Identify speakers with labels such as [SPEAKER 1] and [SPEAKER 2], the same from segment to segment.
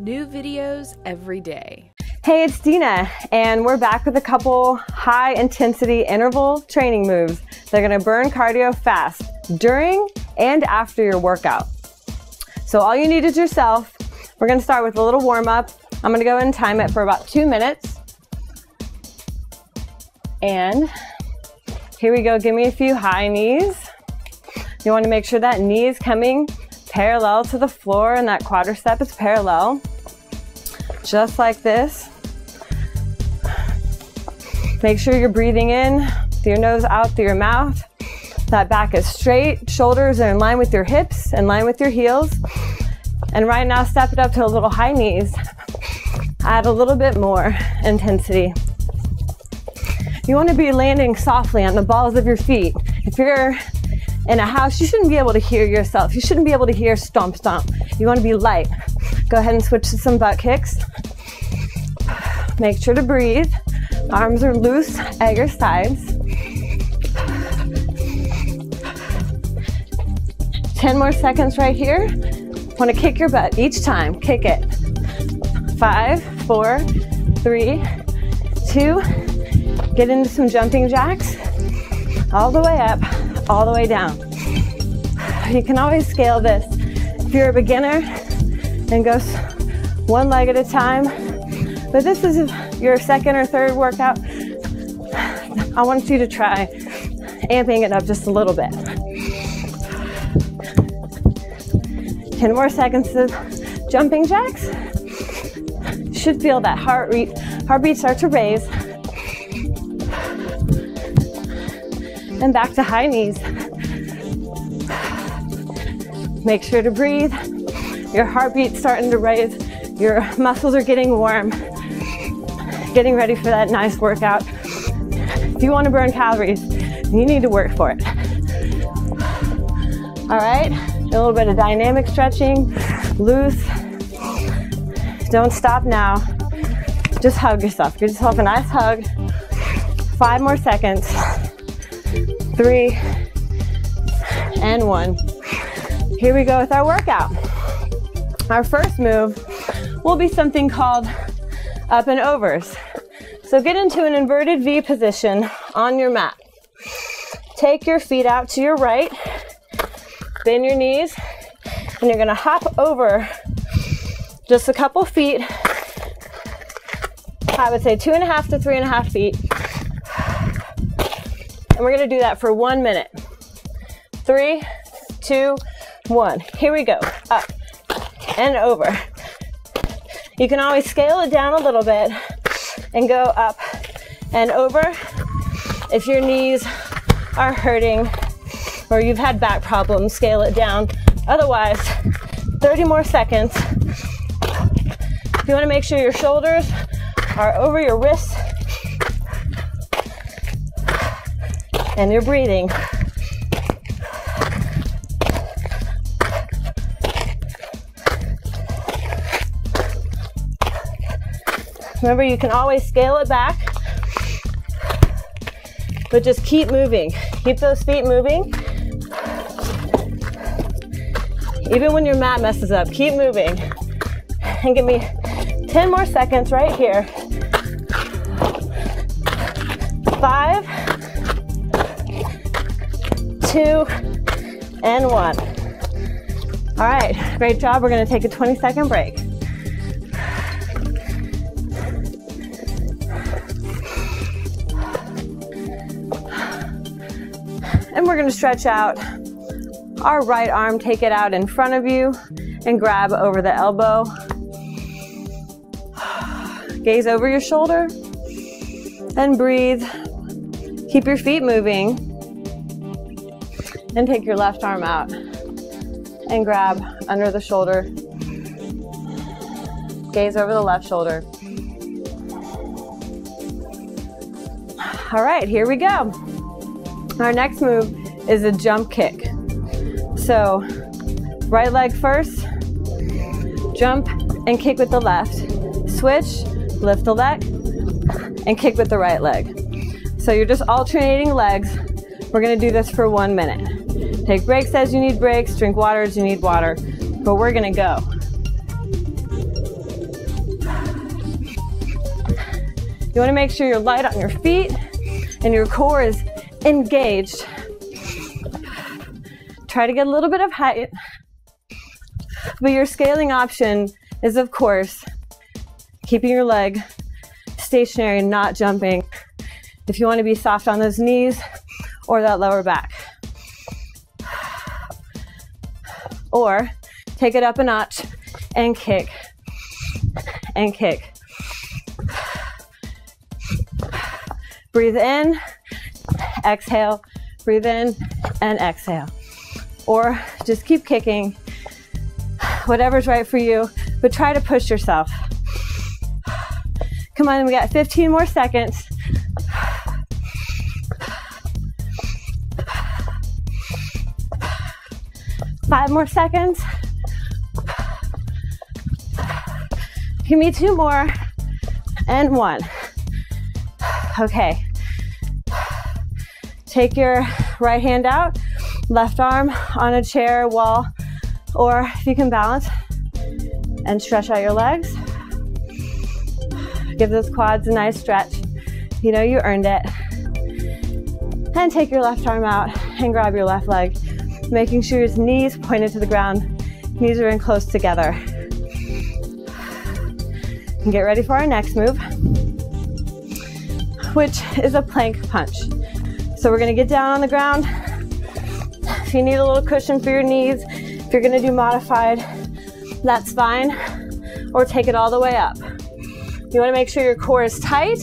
[SPEAKER 1] New videos every day.
[SPEAKER 2] Hey, it's Dena, and we're back with a couple high intensity interval training moves. They're gonna burn cardio fast during and after your workout. So all you need is yourself. We're gonna start with a little warm up. I'm gonna go and time it for about two minutes. And here we go. Give me a few high knees. You wanna make sure that knee is coming parallel to the floor and that quadricep is parallel. Just like this. Make sure you're breathing in through your nose out through your mouth. That back is straight, shoulders are in line with your hips, in line with your heels. And right now, step it up to a little high knees. Add a little bit more intensity. You want to be landing softly on the balls of your feet. If you're in a house, you shouldn't be able to hear yourself. You shouldn't be able to hear stomp stomp. You want to be light. Go ahead and switch to some butt kicks. Make sure to breathe. Arms are loose at your sides. 10 more seconds right here. Want to kick your butt each time. Kick it. Five, four, three, two. Get into some jumping jacks. All the way up, all the way down. You can always scale this. If you're a beginner, and go one leg at a time. But this is your second or third workout. I want you to try amping it up just a little bit. 10 more seconds of jumping jacks. Should feel that heart rate, heartbeat start to raise. And back to high knees. Make sure to breathe. Your heartbeat's starting to raise. Your muscles are getting warm. Getting ready for that nice workout. If you want to burn calories, you need to work for it. All right, a little bit of dynamic stretching, loose. Don't stop now. Just hug yourself. Give yourself a nice hug. Five more seconds. Three and one. Here we go with our workout. Our first move will be something called up and overs. So get into an inverted V position on your mat. Take your feet out to your right bend your knees, and you're gonna hop over just a couple feet. I would say two and a half to three and a half feet. And we're gonna do that for one minute. Three, two, one. Here we go. And over. You can always scale it down a little bit and go up and over if your knees are hurting or you've had back problems, scale it down. Otherwise, 30 more seconds. You want to make sure your shoulders are over your wrists and you're breathing. Remember, you can always scale it back, but just keep moving. Keep those feet moving. Even when your mat messes up, keep moving. And give me 10 more seconds right here. Five, two, and one. All right, great job. We're gonna take a 20 second break. We're gonna stretch out our right arm, take it out in front of you and grab over the elbow. Gaze over your shoulder and breathe. Keep your feet moving. And take your left arm out and grab under the shoulder. Gaze over the left shoulder. All right, here we go. Our next move is a jump kick. So right leg first, jump and kick with the left. Switch, lift the leg, and kick with the right leg. So you're just alternating legs. We're gonna do this for one minute. Take breaks as you need breaks, drink water as you need water, but we're gonna go. You wanna make sure you're light on your feet and your core is engaged Try to get a little bit of height. But your scaling option is, of course, keeping your leg stationary, and not jumping. If you want to be soft on those knees or that lower back. Or take it up a notch and kick and kick. Breathe in, exhale, breathe in and exhale. Or just keep kicking, whatever's right for you, but try to push yourself. Come on, we got 15 more seconds. Five more seconds. Give me two more. And one. Okay. Take your right hand out, left arm on a chair, wall, or if you can balance and stretch out your legs. Give those quads a nice stretch. You know you earned it. And take your left arm out and grab your left leg, making sure your knees pointed to the ground. Knees are in close together. And get ready for our next move, which is a plank punch. So we're gonna get down on the ground. If you need a little cushion for your knees, if you're gonna do modified, that's fine. Or take it all the way up. You wanna make sure your core is tight.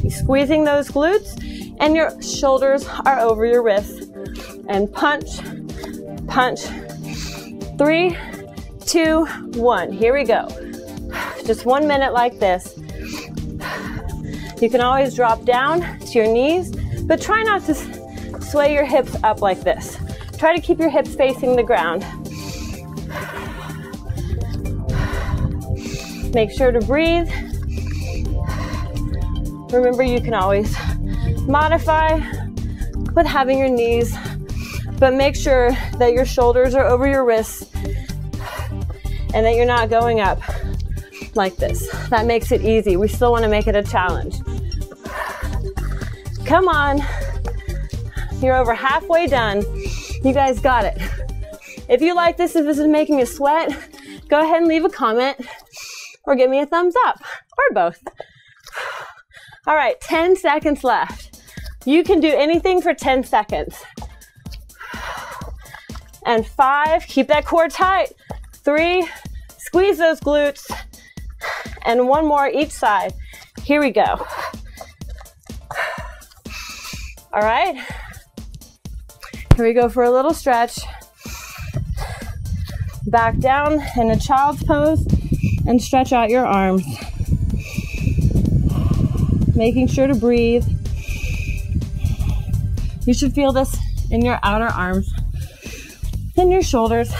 [SPEAKER 2] You're squeezing those glutes and your shoulders are over your wrists. And punch, punch. Three, two, one. Here we go. Just one minute like this. You can always drop down to your knees, but try not to sway your hips up like this. Try to keep your hips facing the ground. Make sure to breathe. Remember, you can always modify with having your knees, but make sure that your shoulders are over your wrists and that you're not going up like this. That makes it easy. We still want to make it a challenge. Come on. You're over halfway done. You guys got it. If you like this, if this is making you sweat, go ahead and leave a comment or give me a thumbs up or both. All right, 10 seconds left. You can do anything for 10 seconds. And five, keep that core tight. Three, squeeze those glutes and one more each side. Here we go. All right. Here we go for a little stretch. Back down in a child's pose and stretch out your arms. Making sure to breathe. You should feel this in your outer arms, in your shoulders.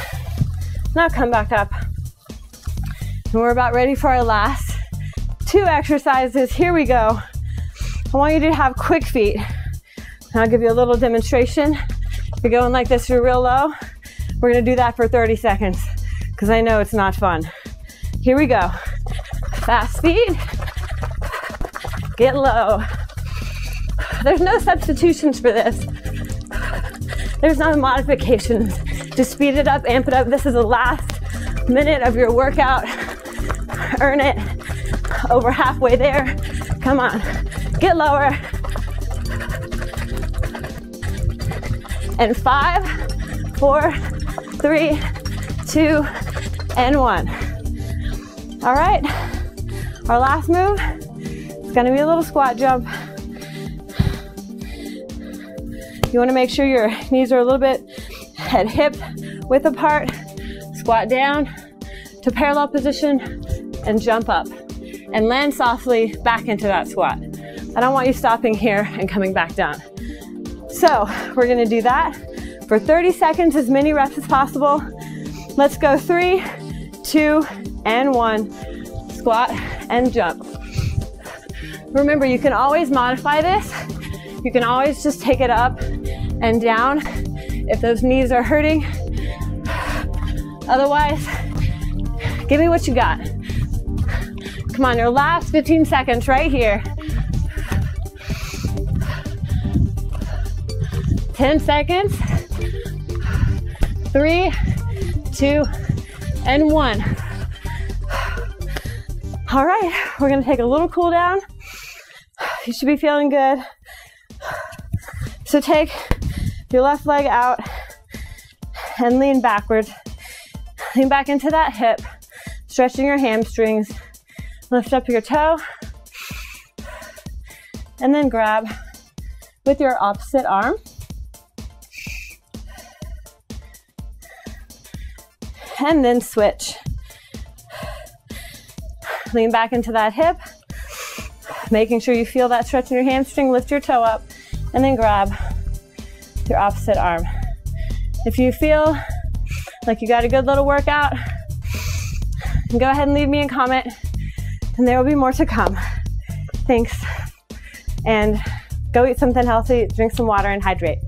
[SPEAKER 2] Now come back up. And we're about ready for our last two exercises. Here we go. I want you to have quick feet. I'll give you a little demonstration. You're going like this, you're real low. We're gonna do that for 30 seconds because I know it's not fun. Here we go. Fast feet. Get low. There's no substitutions for this. There's no modifications. Just speed it up, amp it up. This is the last minute of your workout earn it. Over halfway there. Come on. Get lower. And five, four, three, two, and one. All right. Our last move is gonna be a little squat jump. You wanna make sure your knees are a little bit at hip width apart. Squat down to parallel position and jump up and land softly back into that squat. I don't want you stopping here and coming back down. So we're gonna do that for 30 seconds, as many reps as possible. Let's go three, two, and one. Squat and jump. Remember, you can always modify this. You can always just take it up and down if those knees are hurting. Otherwise, give me what you got. Come on, your last 15 seconds right here. 10 seconds. Three, two, and one. All right, we're gonna take a little cool down. You should be feeling good. So take your left leg out and lean backwards. Lean back into that hip, stretching your hamstrings. Lift up your toe and then grab with your opposite arm. And then switch. Lean back into that hip, making sure you feel that stretch in your hamstring. Lift your toe up and then grab your opposite arm. If you feel like you got a good little workout, go ahead and leave me a comment, and there will be more to come. Thanks. And go eat something healthy, drink some water, and hydrate.